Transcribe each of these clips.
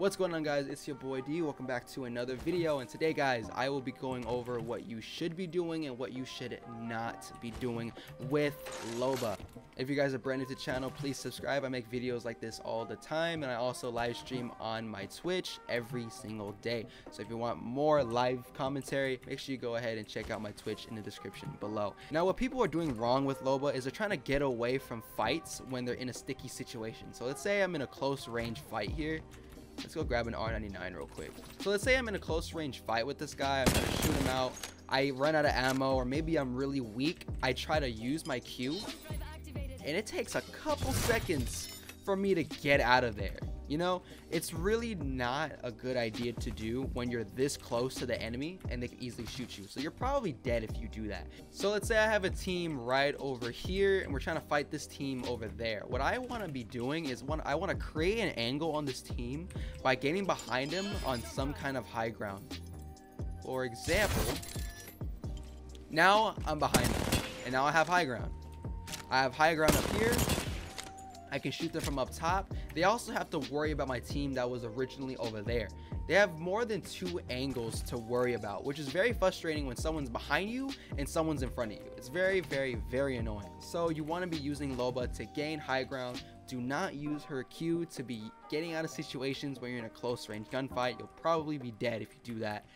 What's going on guys, it's your boy D, welcome back to another video, and today guys, I will be going over what you should be doing and what you should not be doing with Loba. If you guys are brand new to the channel, please subscribe, I make videos like this all the time, and I also live stream on my Twitch every single day. So if you want more live commentary, make sure you go ahead and check out my Twitch in the description below. Now what people are doing wrong with Loba is they're trying to get away from fights when they're in a sticky situation. So let's say I'm in a close range fight here, Let's go grab an R99 real quick. So let's say I'm in a close range fight with this guy. I'm gonna shoot him out. I run out of ammo or maybe I'm really weak. I try to use my Q and it takes a couple seconds for me to get out of there. You know, it's really not a good idea to do when you're this close to the enemy and they can easily shoot you. So you're probably dead if you do that. So let's say I have a team right over here and we're trying to fight this team over there. What I want to be doing is one, I want to create an angle on this team by getting behind them on some kind of high ground. For example, now I'm behind them and now I have high ground. I have high ground up here I can shoot them from up top. They also have to worry about my team that was originally over there. They have more than two angles to worry about, which is very frustrating when someone's behind you and someone's in front of you. It's very, very, very annoying. So you want to be using Loba to gain high ground. Do not use her Q to be getting out of situations where you're in a close range gunfight. You'll probably be dead if you do that.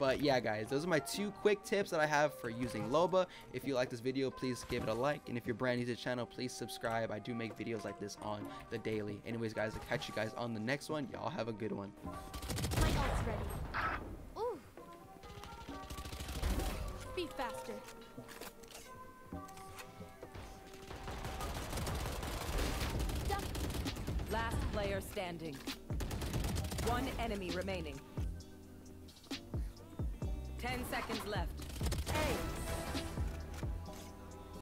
But yeah, guys, those are my two quick tips that I have for using Loba. If you like this video, please give it a like. And if you're brand new to the channel, please subscribe. I do make videos like this on the daily. Anyways, guys, I'll catch you guys on the next one. Y'all have a good one. My ult's ready. Ooh. Be faster. Last player standing. One enemy remaining. Ten seconds left. Hey!